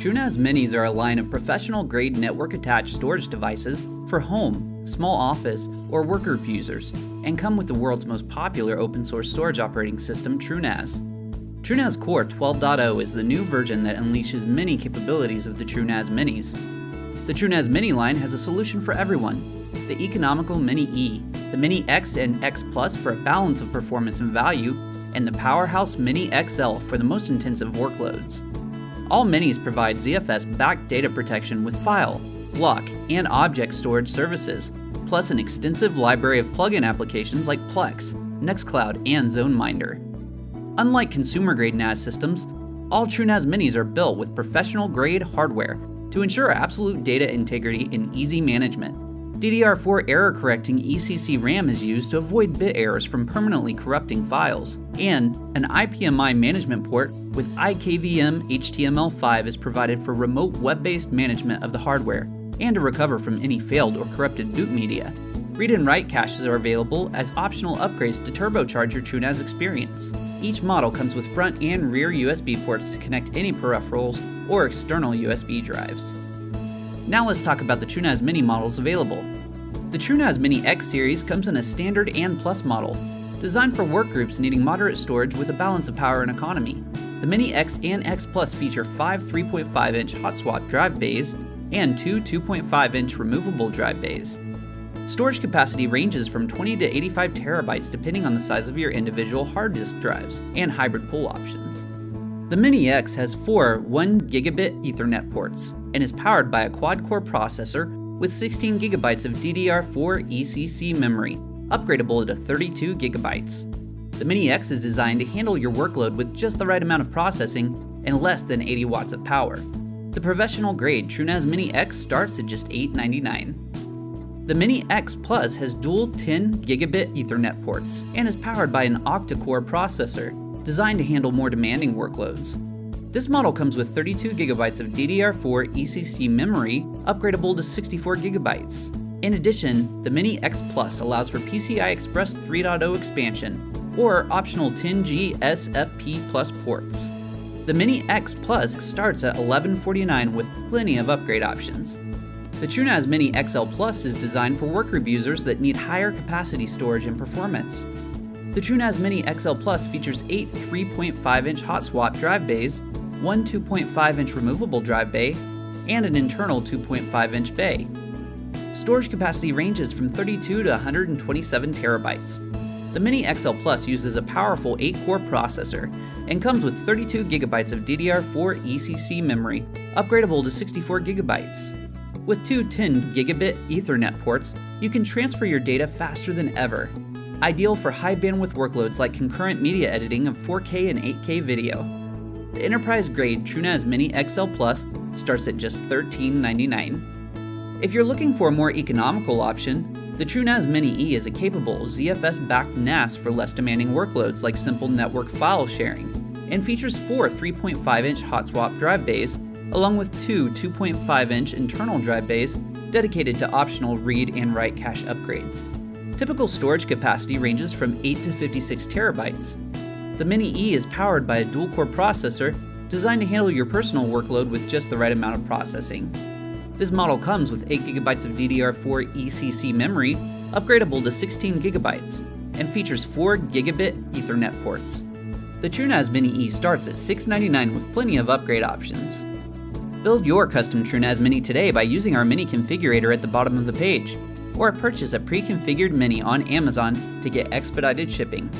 TrueNAS Minis are a line of professional grade network attached storage devices for home, small office, or work group users, and come with the world's most popular open source storage operating system, TrueNAS. TrueNAS Core 12.0 is the new version that unleashes many capabilities of the TrueNAS Minis. The TrueNAS Mini line has a solution for everyone the economical Mini E, the Mini X and X Plus for a balance of performance and value, and the Powerhouse Mini XL for the most intensive workloads. All minis provide ZFS backed data protection with file, block, and object storage services, plus an extensive library of plugin applications like Plex, Nextcloud, and ZoneMinder. Unlike consumer grade NAS systems, all TrueNAS minis are built with professional grade hardware to ensure absolute data integrity and easy management. DDR4 error correcting ECC RAM is used to avoid bit errors from permanently corrupting files, and an IPMI management port with IKVM HTML5 is provided for remote web based management of the hardware and to recover from any failed or corrupted boot media. Read and write caches are available as optional upgrades to turbocharge your TrueNAS experience. Each model comes with front and rear USB ports to connect any peripherals or external USB drives. Now let's talk about the TrueNAS Mini models available. The TrueNAS Mini X series comes in a standard and plus model, designed for workgroups needing moderate storage with a balance of power and economy. The Mini X and X Plus feature five 3.5 inch hot swap drive bays and two 2.5 inch removable drive bays. Storage capacity ranges from 20 to 85 terabytes depending on the size of your individual hard disk drives and hybrid pool options. The Mini X has four 1 gigabit Ethernet ports and is powered by a quad core processor with 16 gigabytes of DDR4 ECC memory, upgradable to 32 gigabytes. The Mini X is designed to handle your workload with just the right amount of processing and less than 80 watts of power. The professional grade TrueNAS Mini X starts at just 899. The Mini X Plus has dual 10 gigabit Ethernet ports and is powered by an octa-core processor designed to handle more demanding workloads. This model comes with 32 gigabytes of DDR4 ECC memory, upgradable to 64 gigabytes. In addition, the Mini X Plus allows for PCI Express 3.0 expansion, or optional 10G SFP Plus ports. The Mini X Plus starts at 1149 with plenty of upgrade options. The TrueNAS Mini XL Plus is designed for workgroup users that need higher capacity storage and performance. The TrueNAS Mini XL Plus features 8 3.5 inch hot swap drive bays, one 2.5 inch removable drive bay, and an internal 2.5 inch bay. Storage capacity ranges from 32 to 127 terabytes. The Mini XL Plus uses a powerful 8 core processor and comes with 32 gigabytes of DDR4 ECC memory, upgradable to 64 gigabytes. With two 10 gigabit Ethernet ports, you can transfer your data faster than ever. Ideal for high bandwidth workloads like concurrent media editing of 4K and 8K video. The enterprise grade TrueNAS Mini XL Plus starts at just $13.99. If you're looking for a more economical option, the TrueNAS Mini E is a capable ZFS backed NAS for less demanding workloads like simple network file sharing, and features four 3.5 inch hot swap drive bays, along with two 2.5 inch internal drive bays dedicated to optional read and write cache upgrades. Typical storage capacity ranges from 8 to 56 terabytes, the Mini E is powered by a dual core processor designed to handle your personal workload with just the right amount of processing. This model comes with 8GB of DDR4 ECC memory, upgradable to 16GB, and features 4 gigabit Ethernet ports. The TrueNAS Mini E starts at 699 with plenty of upgrade options. Build your custom TrueNAS Mini today by using our Mini configurator at the bottom of the page, or purchase a pre-configured Mini on Amazon to get expedited shipping.